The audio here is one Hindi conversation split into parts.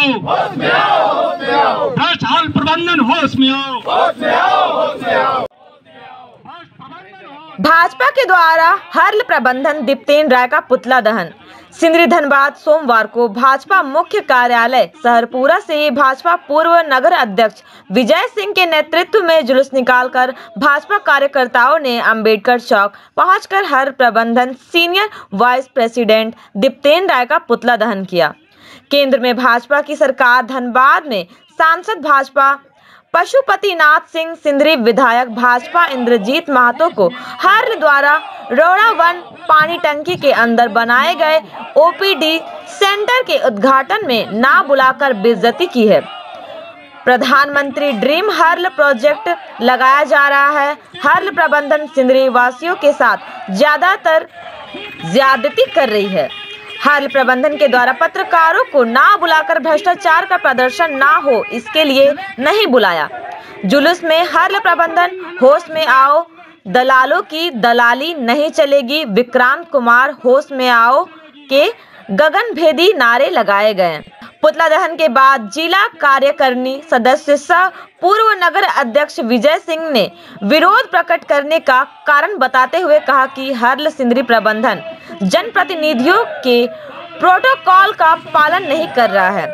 आओ भ्रष्ट हाल प्रबंधन होश में आओ। भाजपा के द्वारा हरल प्रबंधन दीप्तेन राय का पुतला दहन। सिंदरी धनबाद सोमवार को भाजपा मुख्य कार्यालय शहरपुरा से भाजपा पूर्व नगर अध्यक्ष विजय सिंह के नेतृत्व में जुलूस निकालकर भाजपा कार्यकर्ताओं ने अंबेडकर चौक पहुंचकर हर प्रबंधन senior vice president Dipten Rai का पुतला दहन किया। केंद्र में भाजपा की सरकार धनबाद में सांसद भाजपा, पशुपतिनाथ सिंह सिंधरी विधायक भाजपा इंद्रजीत महतो को हर द्वारा रोड़ा वन पानी टंकी के अंदर बनाए गए ओपीडी सेंटर के उद्घाटन में ना बुलाकर बेजती की है। प्रधानमंत्री ड्रीम हर्ल प्रोजेक्ट लगाया जा रहा है। हर्ल प्रबंधन सिंदरी वासियों के साथ ज़्यादातर ज्यादती कर रही है। हर्ल प्रबंधन के द्वारा पत्रकारों को ना बुलाकर भ्रष्टाचार का प्रदर्शन ना हो, इसके लिए नहीं बुलाया। जुलूस में हाल प्रबंधन, होश में आओ, दलालों की दलाली नहीं चलेगी। विक्रांत कुमार, होश में आओ, के गगन भेदी नारे लगाए गए। पुतला दहन के बाद जिला कार्यकारिणी सदस्य सह पूर्व नगर अध्यक्ष विजय सिंह ने विरोध प्रकट करने का कारण बताते हुए कहा कि हरल सिंदरी प्रबंधन जनप्रतिनिधियों के प्रोटोकॉल का पालन नहीं कर रहा है।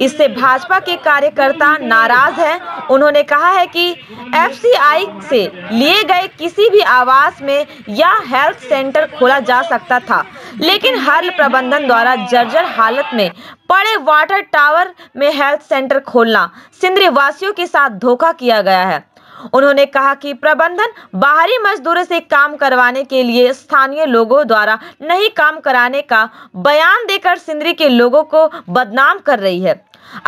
इससे भाजपा के कार्यकर्ता नाराज़ हैं। उन्होंने कहा है कि एफसीआई से लिए गए किसी भी आवास में या हेल्थ सेंटर खोला जा सकता था। लेकिन हर प्रबंधन द्वारा जर्जर हालत में पड़े वाटर टावर में हेल्थ सेंटर खोलना सिंदरी वासियों के साथ धोखा किया गया है। उन्होंने कहा कि प्रबंधन बाहरी मजदूरों से काम करवाने के लिए स्थानीय लोगों द्वारा नहीं काम कराने का बयान देकर सिंदरी के लोगों को बदनाम कर रही है।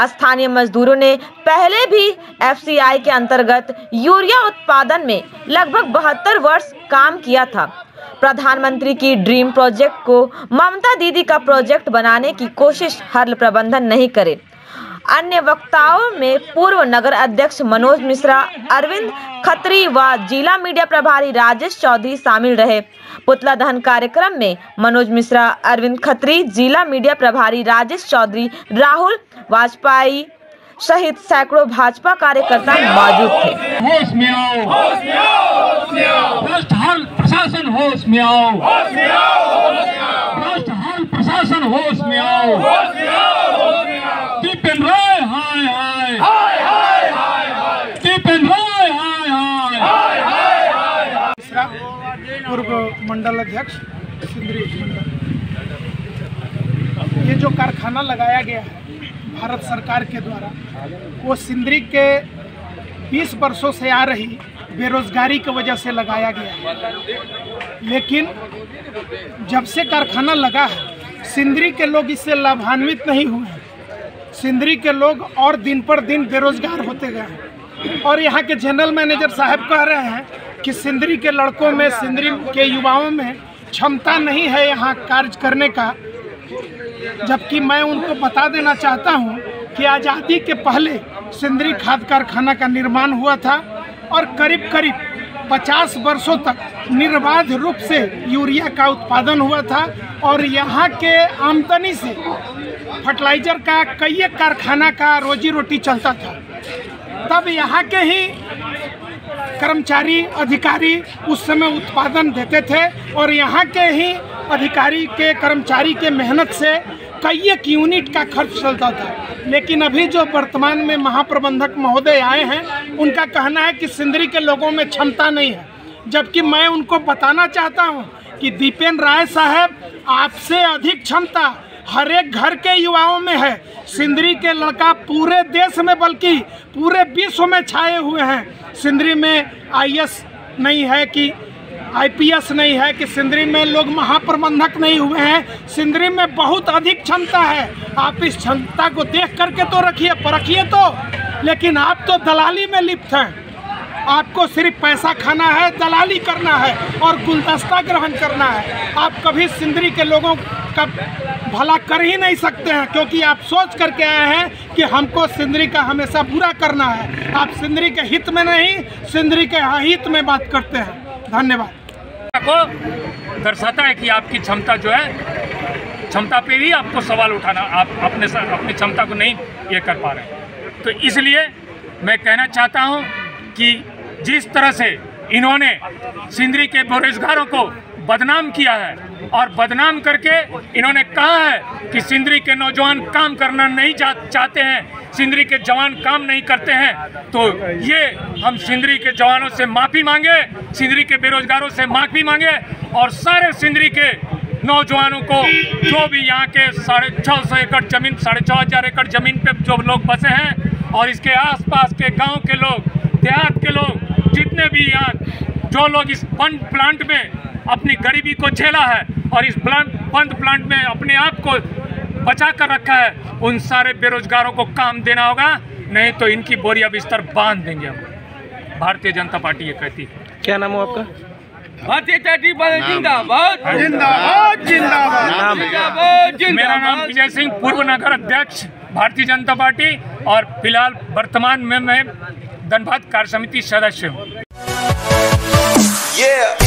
स्थानीय मजदूरों ने पहले भी एफसीआई के अंतर्गत यूरिया उत्पादन में लगभग बहत्तर वर्ष काम किया था। प्रधानमंत्री की ड्रीम प्रोजेक्ट को ममता दीदी का प्रोजेक्ट बनाने की कोशिश हर प्रबंधन नहीं करे। अन्य वक्ताओं में पूर्व नगर अध्यक्ष मनोज मिश्रा, अरविंद खत्री व जिला मीडिया प्रभारी राजेश चौधरी शामिल रहे। पुतला दहन कार्यक्रम में मनोज मिश्रा, अरविंद खत्री, जिला मीडिया प्रभारी राजेश चौधरी, राहुल वाजपेयी सहित सैकड़ों भाजपा कार्यकर्ता मौजूद थे। होश में आओ। प्रशासन होश में आओ। प्रशासन होश में आओ दीपेन राय हाय हाय दीपेन राय हाय हाय मिश्रा पूर्व मंडल अध्यक्ष सिंदरी ये जो कारखाना लगाया गया है, भारत सरकार के द्वारा, वो सिंदरी के 20 वर्षों से आ रही बेरोजगारी की वजह से लगाया गया है। लेकिन जब से कारखाना लगा है, सिंदरी के लोग इससे लाभान्वित नहीं हुए हैं। सिंदरी के लोग और दिन पर दिन बेरोजगार होते गए हैं। और यहाँ के जनरल मैनेजर साहब कह रहे हैं कि सिंदरी के लड़कों में, सिंदरी के युवाओं में क्षमता नहीं है यहाँ कार्य करने का। जबकि मैं उनको बता देना चाहता हूँ कि आज़ादी के पहले सिंदरी खाद कारखाना का निर्माण हुआ था और करीब करीब 50 वर्षों तक निर्बाध रूप से यूरिया का उत्पादन हुआ था और यहाँ के आमदनी से फर्टिलाइज़र का, कई कारखाना का रोजी रोटी चलता था। तब यहाँ के ही कर्मचारी, अधिकारी उस समय उत्पादन देते थे और यहाँ के ही अधिकारी के, कर्मचारी के मेहनत से कई एक यूनिट का खर्च चलता था। लेकिन अभी जो वर्तमान में महाप्रबंधक महोदय आए हैं, उनका कहना है कि सिंदरी के लोगों में क्षमता नहीं है। जबकि मैं उनको बताना चाहता हूँ कि दीपेन राय साहब, आपसे अधिक क्षमता हर एक घर के युवाओं में है। सिंदरी के लड़का पूरे देश में बल्कि पूरे विश्व में छाए हुए हैं। सिंदरी में आईएएस नहीं है कि आईपीएस नहीं है कि सिंदरी में लोग महाप्रबंधक नहीं हुए हैं। सिंदरी में बहुत अधिक क्षमता है। आप इस क्षमता को देख करके तो रखिए, परखिए तो। लेकिन आप तो दलाली में लिप्त हैं। आपको सिर्फ़ पैसा खाना है, दलाली करना है और गुलदस्ता ग्रहण करना है। आप कभी सिंदरी के लोगों का भला कर ही नहीं सकते हैं, क्योंकि आप सोच करके आए हैं कि हमको सिंदरी का हमेशा बुरा करना है। आप सिंदरी के हित में नहीं, सिंदरी के अहित में बात करते हैं। धन्यवाद। को दर्शाता है कि आपकी क्षमता जो है, क्षमता पे भी आपको सवाल उठाना, आप अपने अपनी क्षमता को नहीं ये कर पा रहे तो इसलिए मैं कहना चाहता हूँ कि जिस तरह से इन्होंने सिंदरी के बेरोजगारों को बदनाम किया है और बदनाम करके इन्होंने कहा है कि सिंदरी के नौजवान काम करना नहीं चाहते हैं, सिंदरी के जवान काम नहीं करते हैं तो ये हम सिंदरी के जवानों से माफ़ी मांगे, सिंदरी के बेरोजगारों से माफ़ी मांगे और सारे सिंदरी के नौजवानों को जो भी यहाँ के साढ़े छः सौ एकड़ ज़मीन, साढ़े छः हज़ार एकड़ ज़मीन पे जो लोग बसे हैं और इसके आसपास के गाँव के लोग, देहात के लोग जितने भी यहाँ जो लोग इस बंद प्लांट में अपनी गरीबी को झेला है और इस प्लांट बंद प्लांट में अपने आप को बचा कर रखा है उन सारे बेरोजगारों को काम देना होगा नहीं तो इनकी बोरिया बिस्तर बाँध देंगे हम। भारतीय जनता पार्टी ये कहती है। क्या नाम हो आपका? भारतीय जनता पार्टी जिंदाबाद। जिंदाबाद जिंदाबाद। जिंदाबाद मेरा नाम विजय सिंह पूर्व नगर अध्यक्ष भारतीय जनता पार्टी। और फ़िलहाल वर्तमान में मैं धनबाद कार्य समिति सदस्य हूँ Yeah.